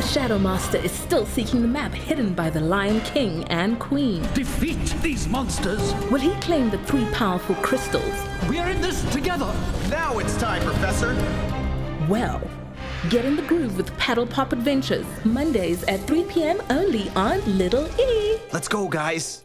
the Shadow Master is still seeking the map hidden by the Lion King and Queen. Defeat these monsters! Will he claim the three powerful crystals? We are in this together! Now it's time, Professor! Well, get in the groove with Paddle Pop Adventures, Mondays at 3 p.m. only on Little E. Let's go, guys!